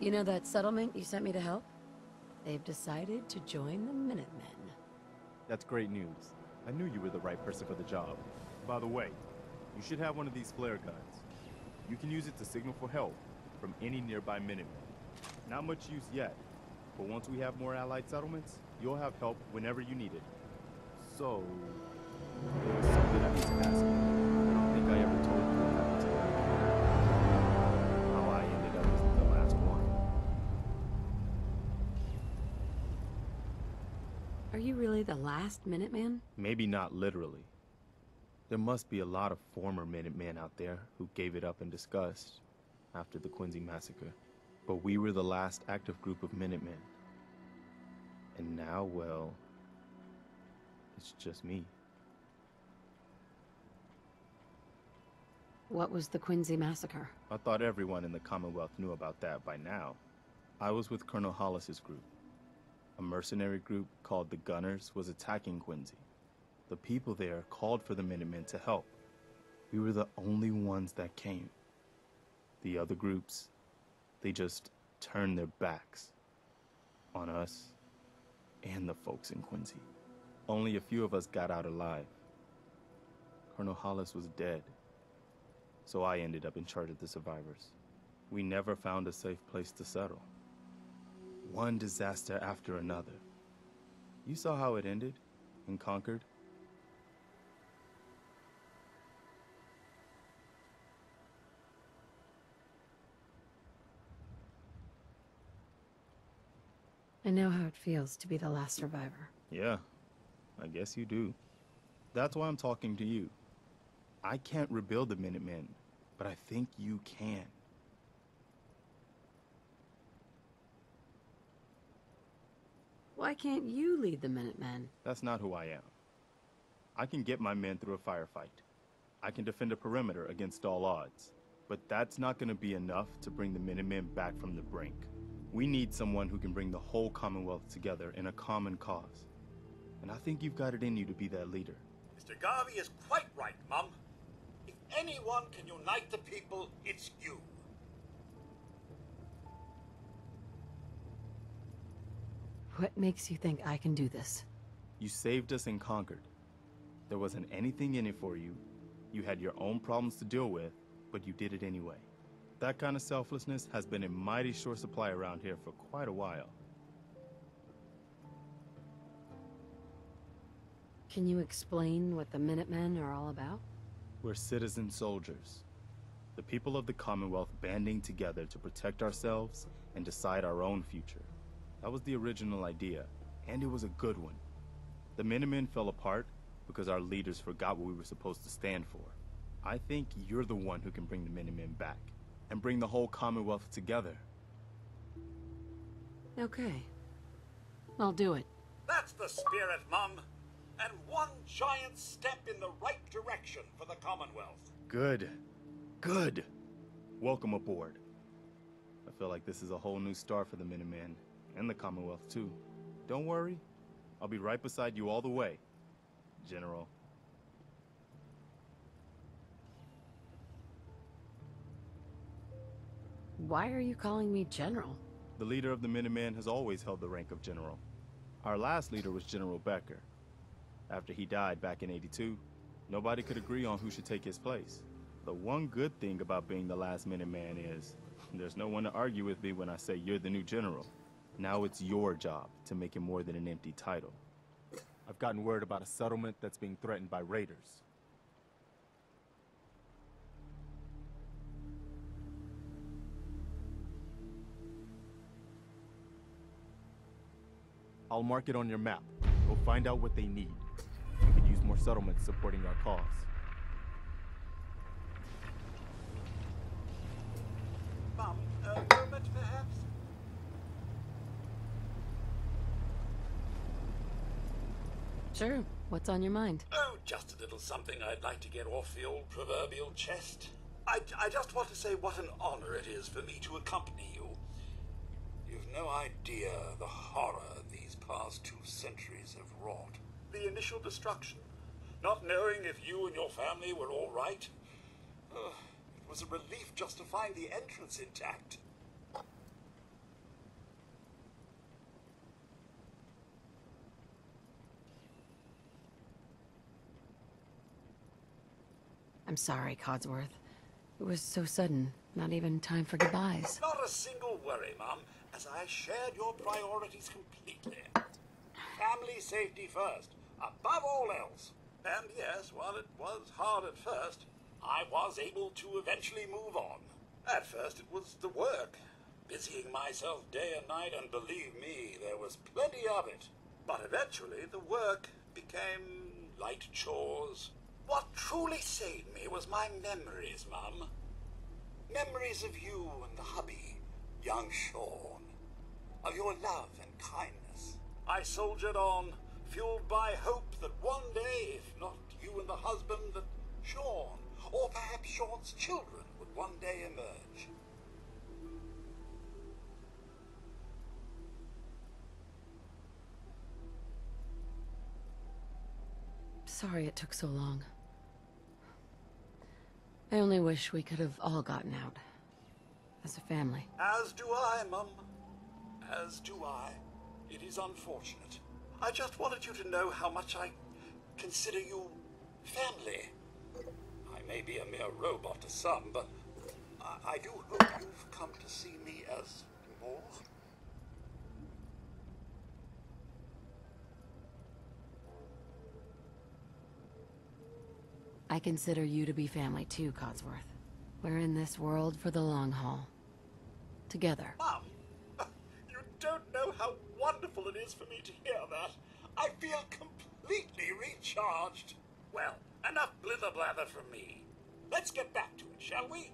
You know that settlement you sent me to help? They've decided to join the Minutemen. That's great news. I knew you were the right person for the job. By the way, you should have one of these flare guns. You can use it to signal for help from any nearby Minutemen. Not much use yet, but once we have more allied settlements, you'll have help whenever you need it. So, you really the last Minuteman? Maybe not literally. There must be a lot of former Minutemen out there who gave it up in disgust after the Quincy massacre. But we were the last active group of Minutemen. And now, well, it's just me. What was the Quincy massacre? I thought everyone in the Commonwealth knew about that by now. I was with Colonel Hollis's group. A mercenary group called the Gunners was attacking Quincy. The people there called for the Minutemen to help. We were the only ones that came. The other groups, they just turned their backs on us and the folks in Quincy. Only a few of us got out alive. Colonel Hollis was dead, so I ended up in charge of the survivors. We never found a safe place to settle. One disaster after another. You saw how it ended in Concord? I know how it feels to be the last survivor. Yeah, I guess you do. That's why I'm talking to you. I can't rebuild the Minutemen, but I think you can. Why can't you lead the Minutemen? That's not who I am. I can get my men through a firefight. I can defend a perimeter against all odds. But that's not gonna be enough to bring the Minutemen back from the brink. We need someone who can bring the whole Commonwealth together in a common cause. And I think you've got it in you to be that leader. Mr. Garvey is quite right, Mum. If anyone can unite the people, it's you. What makes you think I can do this? You saved us in Concord. There wasn't anything in it for you. You had your own problems to deal with, but you did it anyway. That kind of selflessness has been in mighty short supply around here for quite a while. Can you explain what the Minutemen are all about? We're citizen soldiers. The people of the Commonwealth banding together to protect ourselves and decide our own future. That was the original idea, and it was a good one. The Minutemen fell apart because our leaders forgot what we were supposed to stand for. I think you're the one who can bring the Minutemen back, and bring the whole Commonwealth together. Okay. I'll do it. That's the spirit, Mum. And one giant step in the right direction for the Commonwealth. Good. Good. Welcome aboard. I feel like this is a whole new start for the Minutemen, and the Commonwealth too. Don't worry, I'll be right beside you all the way, General. Why are you calling me General? The leader of the Minutemen has always held the rank of General. Our last leader was General Becker. After he died back in 82, nobody could agree on who should take his place. The one good thing about being the last Minuteman is, there's no one to argue with me when I say you're the new General. Now it's your job to make it more than an empty title. I've gotten word about a settlement that's being threatened by raiders. I'll mark it on your map. Go find out what they need. We could use more settlements supporting our cause. Mum, a moment perhaps? Sure. What's on your mind? Oh, just a little something I'd like to get off the old proverbial chest. I, I just want to say what an honor it is for me to accompany you. You've no idea the horror these past two centuries have wrought. The initial destruction, not knowing if you and your family were all right. It was a relief just to find the entrance intact. I'm sorry, Codsworth. It was so sudden. Not even time for goodbyes. Not a single worry, Mum, as I shared your priorities completely. Family safety first, above all else. And yes, while it was hard at first, I was able to eventually move on. At first, it was the work, busying myself day and night, and believe me, there was plenty of it. But eventually, the work became light chores. What truly saved me was my memories, Mum. Memories of you and the hubby, young Shaun. Of your love and kindness. I soldiered on, fueled by hope that one day, if not you and the husband, that Shaun, or perhaps Shaun's children, would one day emerge. Sorry it took so long. I only wish we could have all gotten out. As a family. As do I, Mum. As do I. It is unfortunate. I just wanted you to know how much I consider you family. I may be a mere robot to some, but I, I do hope you've come to see me as more. I consider you to be family too, Codsworth. We're in this world for the long haul. Together. Mum, you don't know how wonderful it is for me to hear that. I feel completely recharged. Well, enough blither blather from me. Let's get back to it, shall we?